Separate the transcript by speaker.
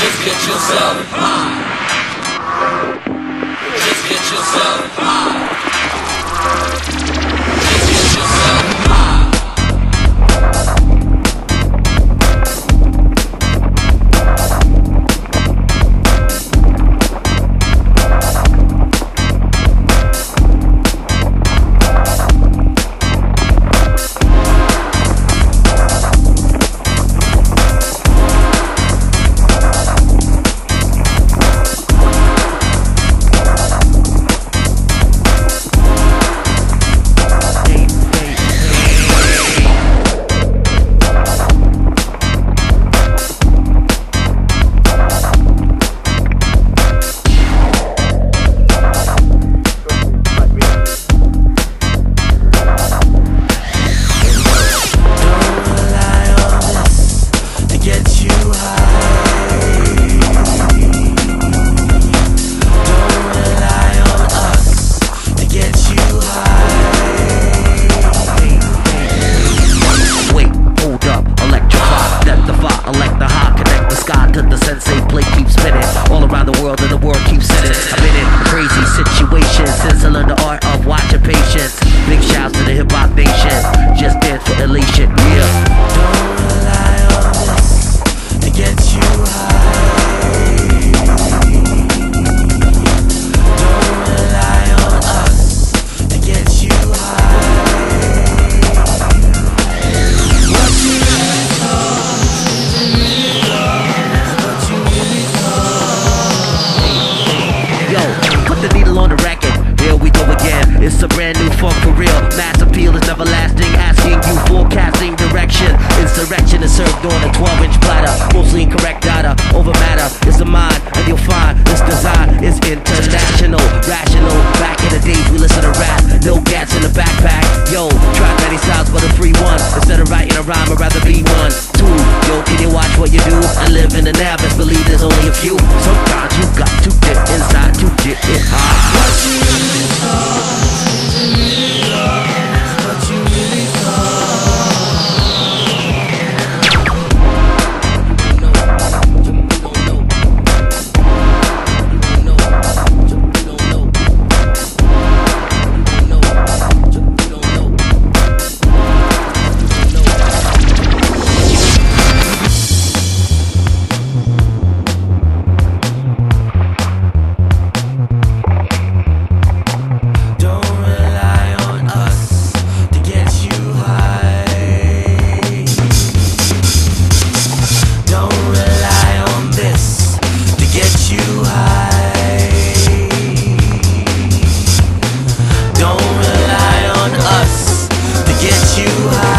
Speaker 1: Just get yourself high. Just get yourself high.
Speaker 2: doing it
Speaker 3: twerk. you high.